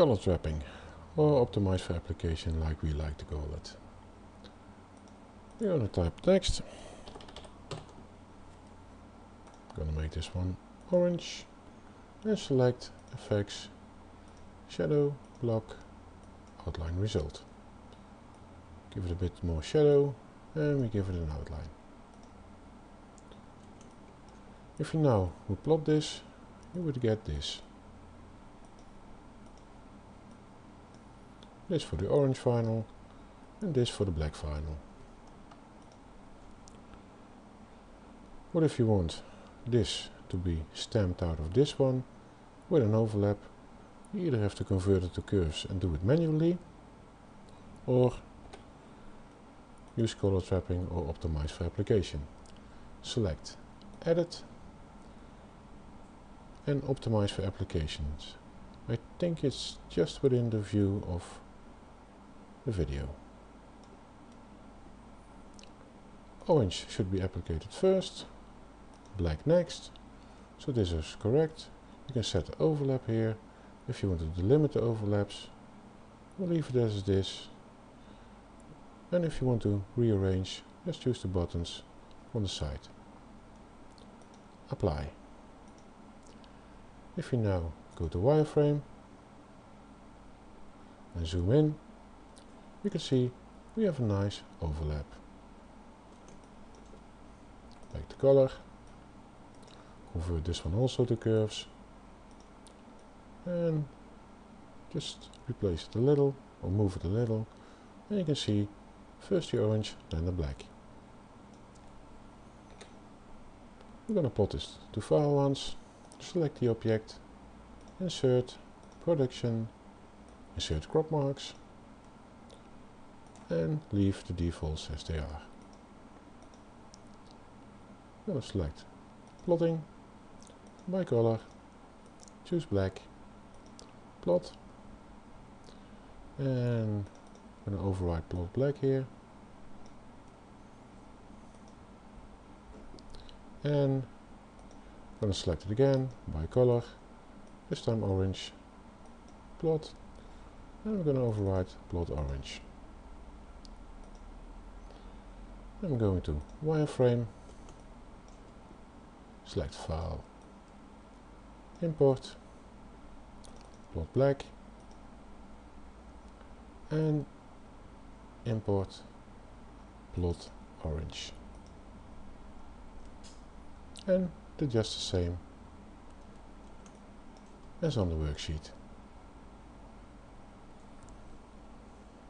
color trapping or optimize for application like we like to call it. We're going to type text. To make this one orange and select effects, shadow, block, outline result. Give it a bit more shadow and we give it an outline. If you now would plot this, you would get this. This for the orange vinyl and this for the black vinyl. What if you want this to be stamped out of this one with an overlap? You either have to convert it to curves and do it manually or use color trapping or optimize for application. Select Edit and optimize for applications. I think it's just within the view of the video. Orange should be applied first, black next. So this is correct. You can set the overlap here. If you want to delimit the overlaps, we'll leave it as this. And if you want to rearrange, just choose the buttons on the side. Apply. If you now go to wireframe and zoom in, you can see we have a nice overlap. Back the color. Convert this one also to curves. And just replace it a little or move it a little. And you can see first the orange, then the black. We're going to plot this to file once. Select the object, insert, production, insert crop marks and leave the defaults as they are. To select. Plotting. By color, choose black, plot, and I'm going to override plot black here. And I'm going to select it again by color, this time orange, plot, and we're going to override plot orange. I'm going to wireframe, select file, import, plot black, and import plot orange. And do just the same as on the worksheet.